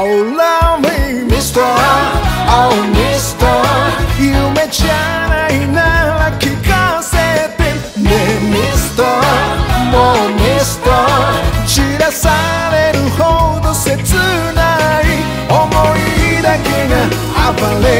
Oh love me Mr. Oh Mr. 夢じゃないなら聞かせてね Mr. もう Mr. 散らされるほど切ない思いだけが暴れ